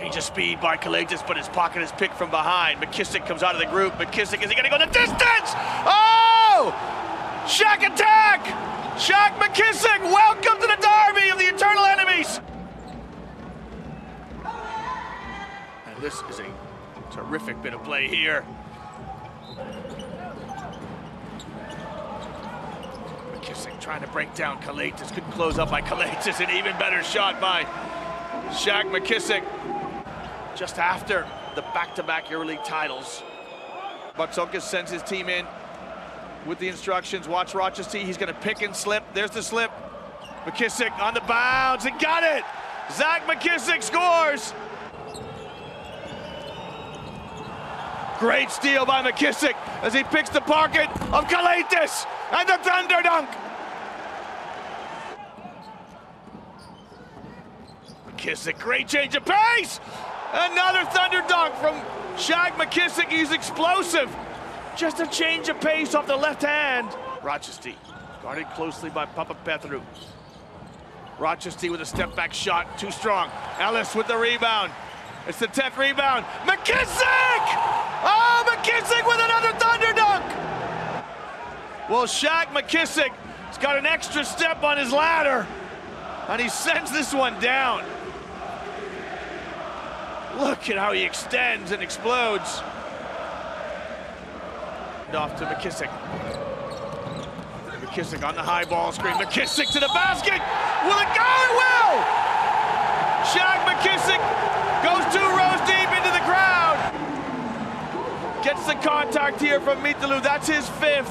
Change of speed by Calathes, but his pocket is picked from behind. McKissick comes out of the group. McKissick, is he going to go the distance? Oh! Shaq attack! Shaq McKissick, welcome to the Derby of the Eternal Enemies! And this is a terrific bit of play here. McKissick trying to break down Calathes. Couldn't close up by Calathes. An even better shot by Shaq McKissick just after the back-to-back EuroLeague titles. Bartzokas sends his team in with the instructions. Watch Rochester. He's going to pick and slip. There's the slip. McKissick on the bounds and got it. Shaq McKissick scores. Great steal by McKissick as he picks the pocket of Calathes and the thunder dunk. McKissick, great change of pace. Another thunder dunk from Shaq McKissick. He's explosive. Just a change of pace off the left hand. Rochester guarded closely by Papa Petru. Rochester with a step back shot, too strong. Ellis with the rebound. It's the 10th rebound. McKissick! Oh, McKissick with another thunder dunk! Well, Shaq McKissick has got an extra step on his ladder, and he sends this one down. Look at how he extends and explodes. And off to McKissick. McKissick on the high ball screen. McKissick to the basket. Will it go? It will! Shaq McKissick goes two rows deep into the crowd. Gets the contact here from Mitoglou. That's his fifth.